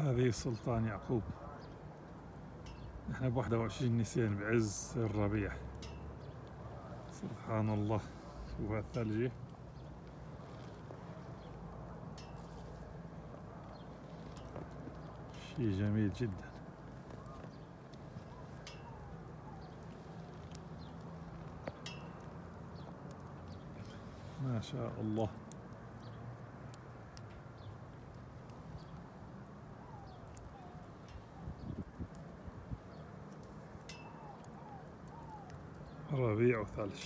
هذه سلطان يعقوب. إحنا بواحدة وعشرين نيسان بعز الربيع. سبحان الله. شوف الثلجي شيء جميل جدا. ما شاء الله. ربيع وثلج